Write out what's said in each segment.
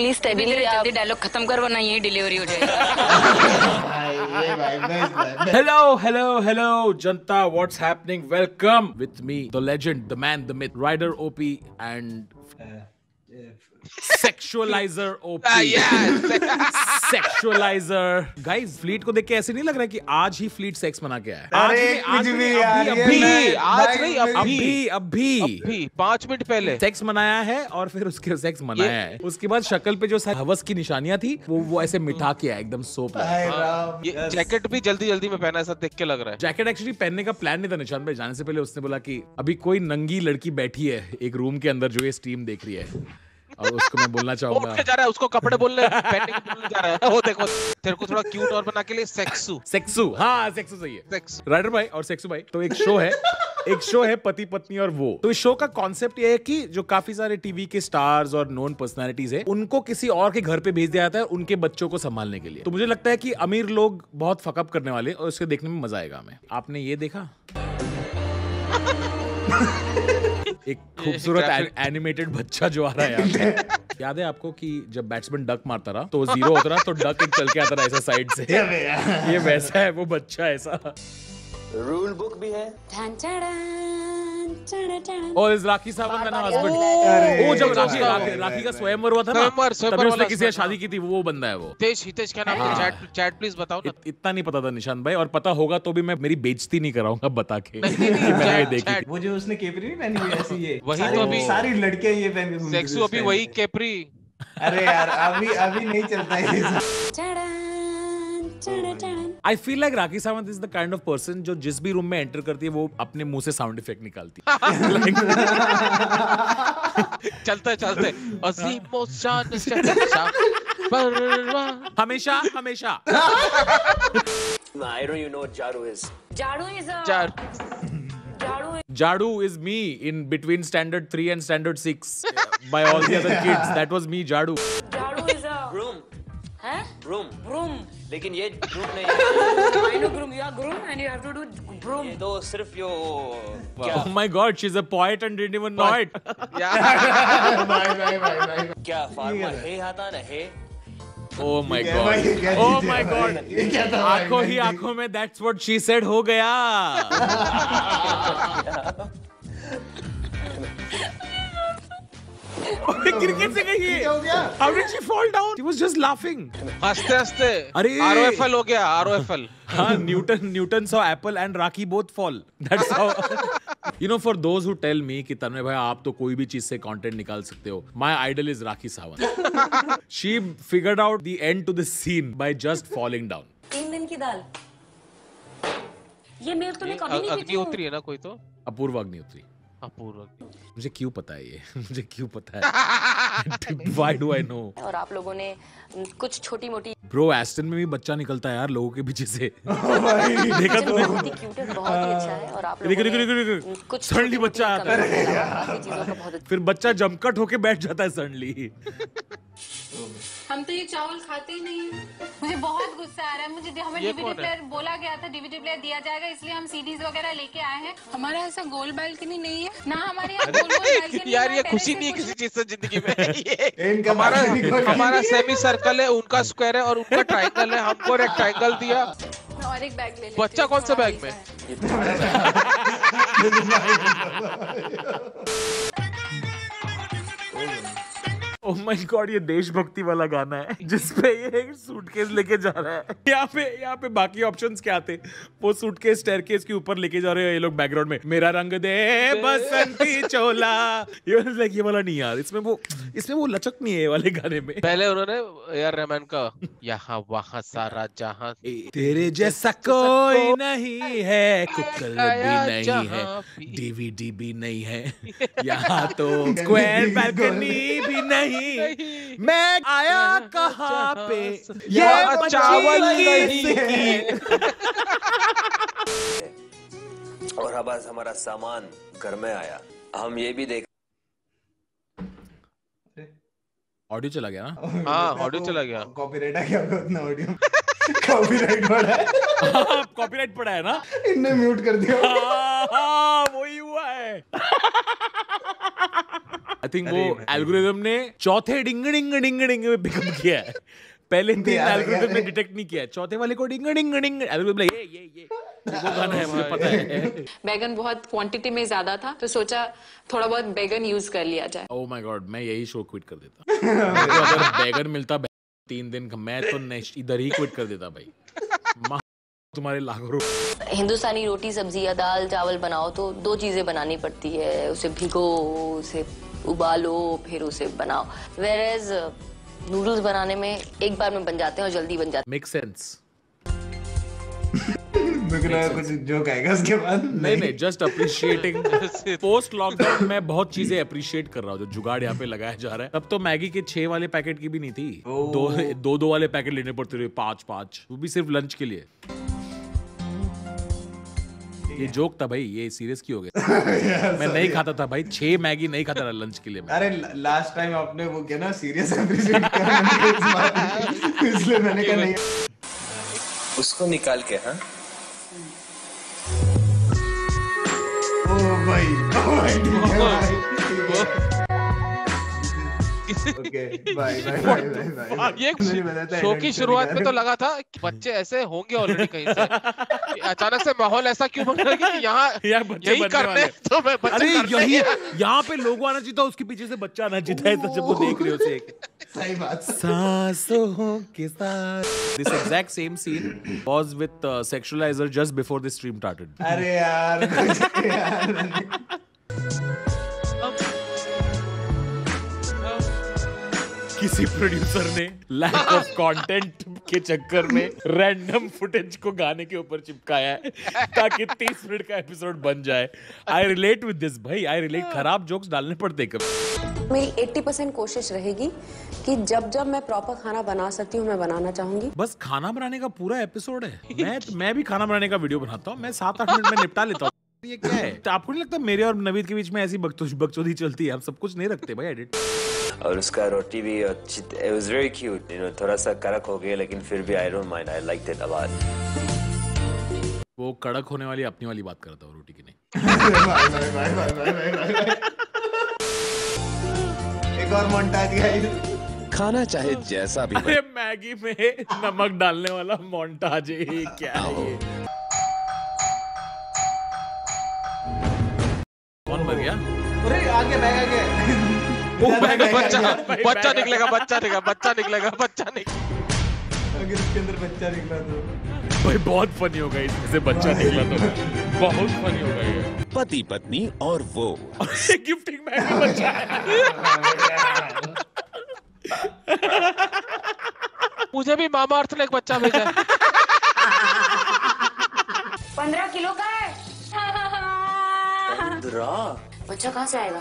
Please जल्दी steadily जल्दी dialogue खत्म कर वरना यही डिलीवरी हो जाएगी भाई ये भाई nice भाई Hello, hello, hello, Janta. What's happening? Welcome with me, the legend, the man, sexualizer OP. Sexualizer. Guys, fleet को देख के ऐसे नहीं लग रहा है कि आज ही फ्लीट सेक्स मना के आया आज आज भी अभी आज नहीं, अभी अभी पाँच मिनट पहले। सेक्स मनाया है और फिर उसके सेक्स मनाया है। उसके बाद शक्ल पे जो हवस की निशानियाँ थी वो वो ऐसे मिठा के आया एकदम सोप ये जैकेट भी जल्दी जल्दी में पहना ऐसा देख के लग रहा है। जैकेट एक्चुअली पहनने का प्लान नहीं था निशान भाई जाने से पहले उसने बोला की अभी कोई नंगी लड़की बैठी है एक रूम के अंदर जो ये स्ट्रीम देख रही है। और उसको मैं बोलना चाहूँगा। उठ के जा रहा है उसको कपड़े बोलने पहनने के बोलने जा रहा है। वो देखो तेरे को थोड़ा क्यूट और बना के लिए सेक्सू सेक्सू हाँ सेक्सू सही है। सेक्स राइडर भाई और सेक्सू भाई तो एक शो है एक शो है पति पत्नी और वो। तो इस शो का कॉन्सेप्ट ये है कि जो काफ़ी सारे टीवी के स्टार्स और नोन पर्सनालिटीज है उनको किसी और के घर पे भेज दिया जाता है उनके बच्चों को संभालने के लिए। तो मुझे लगता है कि अमीर लोग बहुत फकअप करने वाले और उसके देखने में मज़ा आएगा हमें। आपने ये देखा? एक खूबसूरत एनिमेटेड बच्चा जो आ रहा है याद है आपको कि जब बैट्समैन डक मारता रहा तो ज़ीरो होता रहा तो डक एक चल के आता रहा ऐसा साइड से। ये ये वैसा है वो बच्चा ऐसा। रूल बुक भी है। और इस राखी सावंत का नाम हस्बैंड वो जब राखी राखी, का स्वयंवर हुआ था ना तभी उसने किसी से शादी की थी वो बंदा है वो। हितेश हितेश क्या नाम है। चैट चैट प्लीज़ बताओ ना। इतना नहीं पता था निशान भाई और पता होगा तो भी मैं मेरी बेइज्जती नहीं कराऊँगा बता के। नहीं, कि नहीं, मैंने ये देखी वो जो उसने केपरी नहीं पहनी हुई ऐसी ये। वही तो अभी- सारी लड़कियाँ ये पहन के सेक्सू अभी वही। केपरी। अरे यार अभी अभी नहीं चलता है ये। I feel like Rakhi Sawant is the kind of person जो जिस भी रूम में एंटर करती है वो अपने मुँह से साउंड इफ़ेक्ट निकालती है। चलते चलते। शान हमेशा हमेशा। आई डोंट यू नो जारू इज़ झाड़ू इज़ चार झाड़ू Jadu is me in between standard 3 and standard 6 by all the other kids. That was me, Jadu. झाड़ू इज़ अ रूम हैं रूम ब्रूम लेकिन ये रूम नहीं I know groom you are groom and you have to do broom ये तो सिर्फ़ यो क्या? Oh my god, she's a poet and didn't even know it. यार भाई भाई भाई भाई क्या फार्मर हे आता ना हे Oh my ये भाई, ये क्या god. Oh my god. ये क्या था आँखों ही आँखों में that's what she said हो गया. आप तो कोई भी चीज़ से कॉन्टेंट निकाल सकते हो my idol is Rakhi Sawant she figured out the end to दिन बाई जस्ट फॉलोइंग डाउन तीन दिन की दाल। ये मेल तो नहीं कभी नहीं होती है। ना कोई तो? अपूर्व अग्निहोत्री अपूर्व मुझे क्यों पता है ये? मुझे क्यों पता है? व्हाई डू आई नो और आप लोगों ने कुछ छोटी मोटी ब्रो एस्टन में भी बच्चा निकलता है यार लोगों के पीछे से। देखा तुमने बहुत ही क्यूट है बहुत ही अच्छा है और आप लोगों ने कुछ सडनली बच्चा आता है। फिर बच्चा जमकट होके बैठ जाता है सडनली हम तो ये चावल खाते ही नहीं हैं। मुझे बहुत गुस्सा आ रहा है। मुझे हमें डीवीडी प्लेयर बोला गया था डीवीडी प्लेयर दिया जाएगा इसलिए हम सीडीज वगैरह लेके आए हैं। हमारा ऐसा गोल बालकनी नहीं है। ना हमारे यहाँ गोल बालकनी यार ये खुशी नहीं है किसी चीज़ से ज़िंदगी में। हमारा हमारा सेमी सर्कल है उनका स्क्वायर है और उनका ट्रायंगल है। हमको रेक्टेंगल दिया। और एक बैग ले बच्चा कौन सा बैग में? ओह माय गॉड ये देशभक्ति वाला गाना है जिसपे ये सूटकेस लेके जा रहा है। यहाँ पे यहाँ पे बाकी ऑप्शंस क्या थे? वो सूटकेस स्टेयरकेस के ऊपर लेके जा रहे हैं ये लोग बैकग्राउंड में। मेरा रंग दे बसंती चोला। ये लाइक ये वाला नहीं यार इसमें वो इसमें वो लचक नहीं है ये वाले गाने में। पहले उन्होंने यार रहमान का यहाँ वहाँ सारा जहाँ तेरे जैसा कोई नहीं है कुकल भी नहीं है डीवीडी भी नहीं है यहाँ तो स्क्वायर बैल्कनी भी नहीं मैं आया कहाँ पे? ये चावल नहीं और अब आज हमारा सामान घर में आया। हम ये भी देख ऑडियो चला गया ना? हाँ, ऑडियो चला गया। कॉपीराइट आ गया उतना ऑडियो कॉपीराइट पड़ा है। कॉपीराइट पड़ा है ना? इनने म्यूट कर दिया। हाँ, हाँ, वही हुआ है। आई थिंक वो एल्गोरिदम ने चौथे डिंग डिंग डिंग डिंग में पिकअप किया है। पहले तीन। एल्गोरिदम ने डिटेक्ट नहीं किया चौथे वाले को डिंग डिंग डिंग एल्गोरिदम ये ये ये वो गाना है मुझे पता है। बैगन बहुत क्वांटिटी में ज़्यादा था तो सोचा थोड़ा बहुत बैगन यूज़ कर लिया जाए। ओ माय गॉड मैं यही शो क्विट कर देता। अगर बैगन मिलता तीन दिन का मैं तो नेक्स्ट इधर ही क्विट कर देता भाई। तुम्हारे लाखों रुपए। हिंदुस्तानी रोटी सब्ज़ी या दाल चावल बनाओ तो दो चीज़ें बनानी पड़ती है उसे भिगो उसे उबालो फिर उसे बनाओ। वेर नूडल्स बनाने में एक बार में बन जाते हैं और जल्दी बन जाते मेक सेंस कुछ जोक आएगा उसके बाद? नहीं नहीं। जस्ट अप्रिशिएटिंग पोस्ट लॉकडाउन में बहुत चीज़ें अप्रिशिएट कर रहा हूँ जो जुगाड़ यहाँ पे लगाया जा रहा है। तब तो मैगी के छह वाले पैकेट की भी नहीं थी। दो दो दो वाले पैकेट लेने पड़ते थे पाँच पाँच। वो भी सिर्फ़ लंच के लिए। ये जोक था भाई ये सीरियस क्यों हो गया? मैं नहीं खाता था भाई छह मैगी नहीं खाता था लंच के लिए मैं। अरे लास्ट टाइम आपने वो किया ना सीरियस इसलिए मैंने कहा नहीं। उसको निकाल के हाँ? ओ भाई ओ भाई शो की शुरुआत में तो लगा था कि बच्चे ऐसे होंगे ऑलरेडी कहीं से। अचानक से माहौल ऐसा क्यों बन रहा है कि यहाँ यही करने तो मैं बच्चे अरे यही यहाँ पे लोगो आना चाहिए था उसके पीछे से बच्चा आना चाहिए था जब वो देख रहे होते सही बात। सांसों के साथ। This exact same scene was with sexualizer just before the stream started अरे यार किसी प्रोड्यूसर ने लैक ऑफ़ कंटेंट के चक्कर में रैंडम फुटेज को गाने के ऊपर चिपकाया है ताकि 30 मिनट का एपिसोड बन जाए। आई रिलेट विद दिस भाई। आई रिलेट खराब जोक्स डालने पड़ते हैं कभी मेरी 80 परसेंट कोशिश रहेगी कि जब जब मैं प्रॉपर खाना बना सकती हूँ मैं बनाना चाहूँगी। बस खाना बनाने का पूरा एपिसोड है। मैं मैं भी खाना बनाने का वीडियो बनाता हूँ। मैं सात आठ मिनट में निपटा लेता हूँ। ये क्या है? तो आपको नहीं लगता मेरे और नवीद के बीच में ऐसी बकचोदी बकचोदी चलती है? हम सब कुछ नहीं रखते भाई एडिट और उसका रोटी भी अच्छी it was very cute you know थोड़ा सा कड़क हो गया लेकिन फिर भी I don't mind I like it about वो कड़क होने वाली अपनी वाली बात करता हूँ रोटी की नहीं। एक और मोन्टाज गाइस खाना चाहे जैसा भी अरे मैगी में नमक डालने वाला मोन्टाज है ये क्या है मर गया। अरे आगे बैग आगे। वो बैग बच्चा। बच्चा निकलेगा बच्चा निकलेगा बच्चा निकलेगा बच्चा निकलेगा अगर इसके अंदर बच्चा निकला तो। भाई बहुत फनी होगा इसमें से बच्चा निकला तो। बहुत फनी होगा ये पति पत्नी और वो। गिफ्टिंग बैग में बच्चा मुझे भी मामा अर्थ ने एक बच्चा भेजा बच्चा कहाँ से आएगा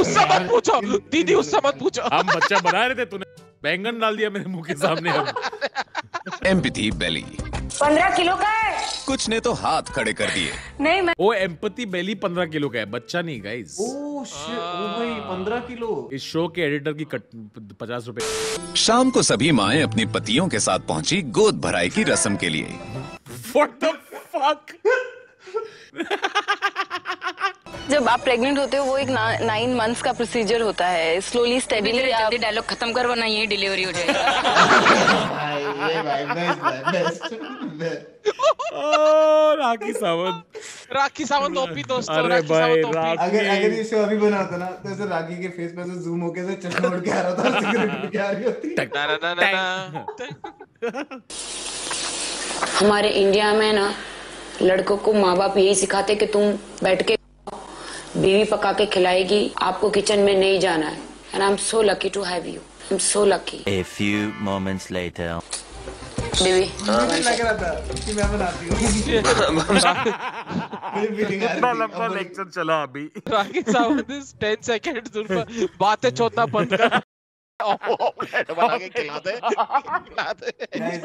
उससे मत पूछो दीदी उससे मत पूछो हम बच्चा बना रहे थे तूने बैंगन डाल दिया मेरे मुँह के सामने अब एम्पथी बेली पंद्रह किलो का है। कुछ ने तो हाथ खड़े कर दिए। नहीं मैं वो एम्पति बेली पंद्रह किलो का है। बच्चा नहीं गाइस ओ शिट ओ भाई 15 किलो। इस शो के एडिटर की कट पचास रुपए। शाम को सभी माए अपनी पतियों के साथ पहुँची गोद भराई की रस्म के लिए। What the fuck? जब आप प्रेग्नेंट होते हो वो एक नाइन मंथ्स का प्रोसीजर होता है। स्लोली स्टेडीली आप जल्दी डायलॉग खत्म कर वरना यही डिलीवरी हो जाएगी। भाई ये भाई best best best oh, Rakhi Sawant. Rakhi Sawant OP दोस्तों अरे भाई, सावंत ओपी। राखी- अगर अगर ये शो अभी बना होता ना तो ऐसे रागी के फेस पे ऐसे जूम होके ऐसे चश्मा उड़ के आ रहा था सिगरेट के आ रही होती। ना ना ना हमारे इंडिया में ना लड़कों को माँ बाप यही सिखाते कि तुम बैठ के बीवी पका के खिलाएगी आपको किचन में नहीं जाना है and I am so lucky to have you I am so lucky A few moments later. Baby मुझे लग रहा था कि मैं बनाती हूँ मुझे फीलिंग आ इतना लंबा लेक्चर चला अभी राखी सावंत इज़ 10 सेकंड्स दूर पर बातें छोड़ना बंद कर बना के खिला दे Guys,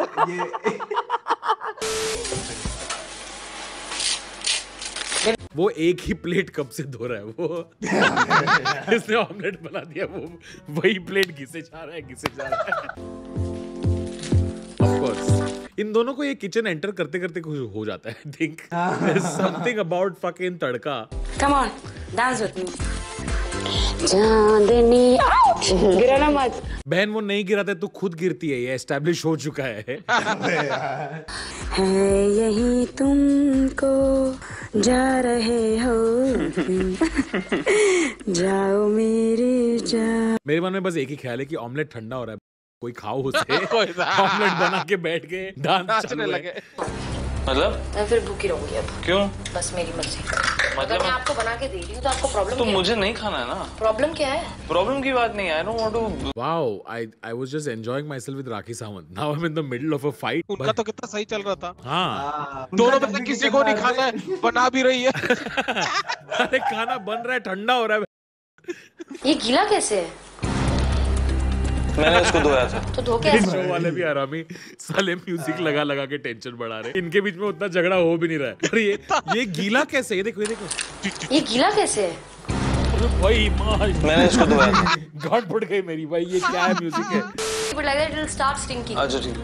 ये वो एक ही प्लेट कब से धो रहा है? वो जिसने ऑमलेट बना दिया वो वही प्लेट घिसे जा रहा है घिसे जा रहा है। इन दोनों को ये किचन एंटर करते करते कुछ हो जाता है think something about fucking tadka. Come on dance with me Chandni. Ouch! गिरा मत। बहन वो नहीं गिराते तू खुद गिरती है ये एस्टेब्लिश हो चुका है। है यही तुमको जा रहे हो। जाओ मेरी जा। मेरे मन में बस एक ही ख्याल है कि ऑमलेट ठंडा हो रहा है। कोई खाओ उसे। ऑमलेट बना के बैठ के डांस करने लगे। मतलब? मैं फिर भूखी रहूँगी अब। क्यों? बस मेरी मर्ज़ी। मतलब? अगर मैं आपको बना के दे रही हूँ तो आपको प्रॉब्लम तो मुझे नहीं खाना है ना? प्रॉब्लम क्या है? प्रॉब्लम की बात नहीं I don't want to Wow, I I was just enjoying myself with Rakhi Sawant. Now I'm in the middle of a fight. उनका तो कितना सही चल रहा था। हाँ। दोनों में से किसी को नहीं खाना है बना भी रही है। अरे खाना बन रहा है ठंडा हो रहा है। ये गीला कैसे है? मैंने उसको धोया था। तो धो के शो वाले भी आरामी साले म्यूज़िक लगा लगा के टेंशन बढ़ा रहे इनके बीच में उतना झगड़ा हो भी नहीं रहा है। अरे ये ये गीला कैसे है? ये देखो ये देखो। ये गीला कैसे है? भाई माँ। मैंने इसको धोया था। गांठ फट गई मेरी भाई ये क्या है म्यूज़िक है? But like that, it'll start stinking. अच्छा ठीक है।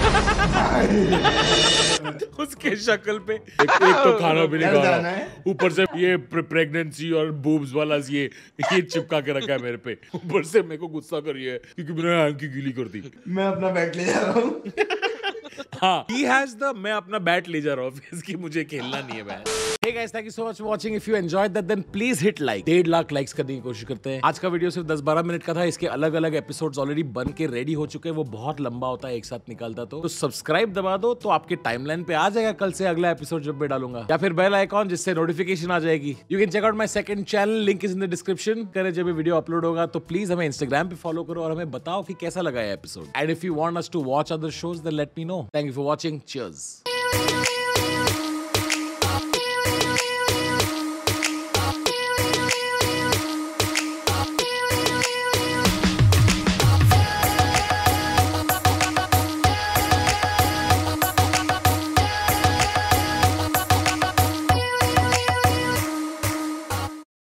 उसके शक्ल पे। एक, एक तो खाना भी नहीं खा रहा। है। ऊपर से ये प्रेगनेंसी और बूब्स वाला ये ये चिपका के रखा है मेरे पे। ऊपर से मेरे को गुस्सा कर रही है क्योंकि मैंने आँख की गीली कर दी। मैं अपना बैट ले जा रहा हूँ। हाँ। ही हैज़ द मैं अपना बैट ले जा रहा हूँ इसकी मुझे खेलना नहीं है bat. Hey guys, thank you so much for watching. If you enjoyed that, then please hit like. डेढ़ लाख लाइक्स करने की कोशिश करते हैं। आज का वीडियो सिर्फ़ 10-12 मिनट का था। इसके अलग अलग एपिसोड्स ऑलरेडी बन के रेडी हो चुके हैं। वो बहुत लंबा होता है एक साथ निकलता तो, तो सब्सक्राइब दबा दो तो आपके टाइमलाइन पे आ जाएगा कल से अगला एपिसोड जब मैं डालूँगा। या फिर बेल आइकॉन जिससे नोटिफिकेशन आ जाएगी। You can check out my second channel link is in the description करें जब वीडियो अपलोड होगा तो प्लीज़ हमें इंस्टाग्राम पे फॉलो करो और हमें बताओ कि कैसा लगा ये episode and if you want us to watch other shows then let me know thank you for watching cheers